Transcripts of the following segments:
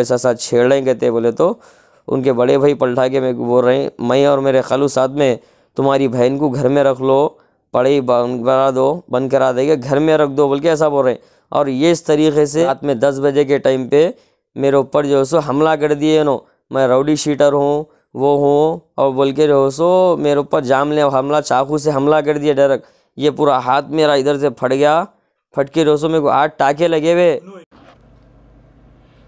ऐसा साथ छेड़ रहे कहते बोले तो उनके बड़े भाई पलटा के को बोल रहे मैं और मेरे खालू साथ में तुम्हारी बहन को घर में रख लो, पढ़ाई बंद करा दो, बंद करा देंगे, घर में रख दो, बोल के ऐसा बोल रहे और ये इस तरीके से रात में दस बजे के टाइम पे मेरे ऊपर जो है सो हमला कर दिए नो मैं राउडी शीटर हूँ, वो हूँ, और बोल के जो है सो मेरे ऊपर जाम ले, हमला, चाकू से हमला कर दिया डायरेक्ट ये पूरा हाथ मेरा इधर से फट गया, फट के जो सो मेरे को आठ टाके लगे हुए।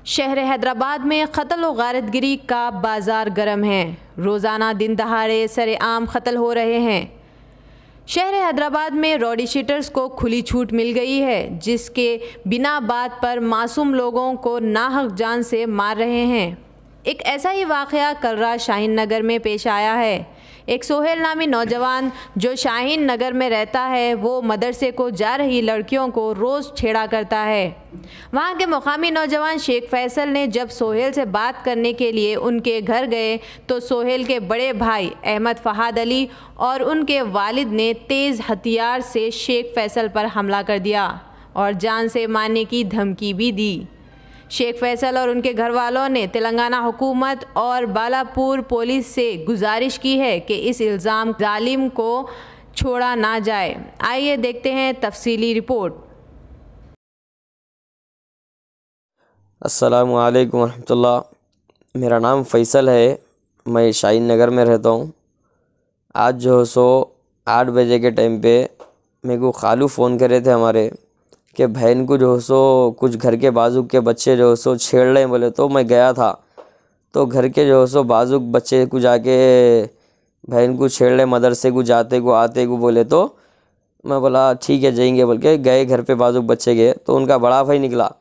शहर हैदराबाद में कत्ल व गारतगिरी का बाज़ार गर्म है। रोज़ाना दिन दहाड़े सरेआम कत्ल हो रहे हैं। शहर हैदराबाद में रॉडी शीटर्स को खुली छूट मिल गई है, जिसके बिना बात पर मासूम लोगों को नाहक जान से मार रहे हैं। एक ऐसा ही वाक़ कल रात शाहीन नगर में पेश आया है। एक सोहेल नामी नौजवान जो शाहीन नगर में रहता है, वो मदरसे को जा रही लड़कियों को रोज़ छेड़ा करता है। वहाँ के मुकामी नौजवान शेख फैसल ने जब सोहेल से बात करने के लिए उनके घर गए तो सोहेल के बड़े भाई अहमद फ़हाद अली और उनके वालिद ने तेज़ हथियार से शेख फैसल पर हमला कर दिया और जान से मारने की धमकी भी दी। शेख फैसल और उनके घर वालों ने तेलंगाना हुकूमत और बालापुर पुलिस से गुजारिश की है कि इस इल्ज़ाम जालिम को छोड़ा ना जाए। आइए देखते हैं तफसीली रिपोर्ट। असलकम वरहमतुल्लाह। मेरा नाम फ़ैसल है। मैं शाहीन नगर में रहता हूँ। आज जो सो आठ बजे के टाइम पे मेरे को खालू फ़ोन करे थे हमारे। कि बहन को जो सो, कुछ घर के बाजुक के बच्चे जो सो छेड़ रहे बोले तो मैं गया था। तो घर के जो सो बाजुक बच्चे को जाके, बहन को छेड़ रहे मदरसे को जाते को आते को बोले तो मैं बोला, ठीक है, जाएँगे। बोल के गए घर पे बाजुक बच्चे गए तो उनका बड़ा भाई निकला।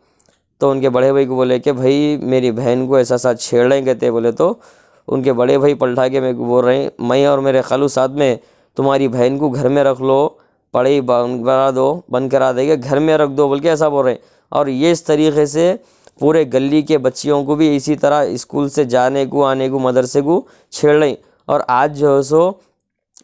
तो उनके बड़े भाई को बोले कि, भाई, मेरी बहन को ऐसा साथ छेड़ रहे कहते बोले तो उनके बड़े भाई पलटा के मेरे को बोल रहे मैं और मेरे खालू साथ में तुम्हारी बहन को घर में रख लो पढ़ाई बंद करा दो, बंद करा देंगे घर में रख दो, बोल के ऐसा बोल रहे हैं। और ये इस तरीके से पूरे गली के बच्चियों को भी इसी तरह स्कूल से जाने को, आने को, मदरसे को छेड़ रही और आज जो है सो,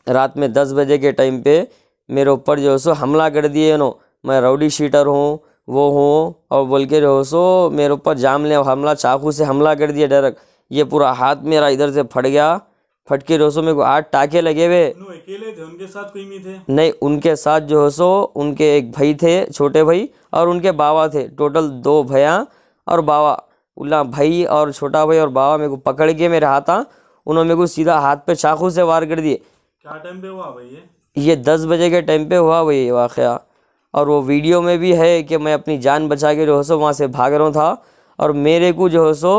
रात में दस बजे के टाइम पे मेरे ऊपर जो है सो हमला कर दिए नो मैं राउडी शीटर हूँ, वो हूँ, और बोल के जो सो मेरे ऊपर जाम ले हमला, चाकू से हमला कर दिया डायरेक्ट ये पूरा हाथ मेरा इधर से फट गया। फट के रोसो को आठ टाके लगे हुए। अकेले थे उनके साथ कोई नहीं थे। नहीं उनके साथ जो है सो उनके एक भाई थे छोटे भाई और उनके बाबा थे। टोटल दो भैया और बाबा। उल्ला भाई और छोटा भाई और बाबा मेरे को पकड़ के मेरे हाथ उन्होंने मेरे को सीधा हाथ पे चाकू से वार कर दिए। क्या टाइम पे हुआ भाई ये? ये दस बजे के टाइम पे हुआ वही ये वाक़ और वो वीडियो में भी है कि मैं अपनी जान बचा के जो है सो वहाँ से भाग रहा था। और मेरे को जो है सो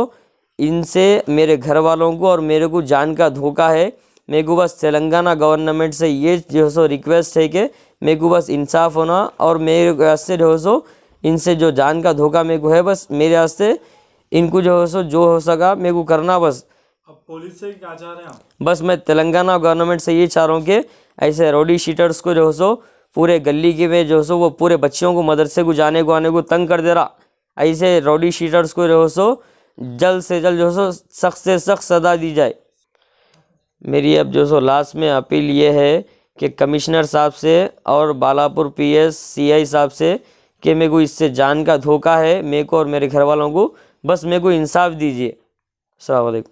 इनसे मेरे घर वालों को और मेरे को जान का धोखा है। मेरे को बस तेलंगाना गवर्नमेंट से ये जो सो रिक्वेस्ट है कि मेरे को बस इंसाफ होना और मेरे वास्ते जो सो इनसे जो जान का धोखा मेरे को है बस मेरे वास्ते इनको जो है सो जो हो सका मेरे को करना बस। अब पुलिस से क्या चाह रहे हैं बस मैं तेलंगाना गवर्नमेंट से ये चाह रहा हूँ कि ऐसे रोडी शीटर्स को जो है सो पूरे गली के में जो सो वो पूरे बच्चियों को मदरसे को जाने को आने को तंग कर दे रहा। ऐसे रोडी शीटर्स को जो सो जल्द से जल्द जो सो, सख्त से सख्त सजा दी जाए। मेरी अब जो सो लास्ट में अपील ये है कि कमिश्नर साहब से और बालापुर पीएस सीआई साहब से कि मेरे को इससे जान का धोखा है, मेरे को और मेरे घर वालों को। बस मेरे को इंसाफ दीजिए। अलैक्म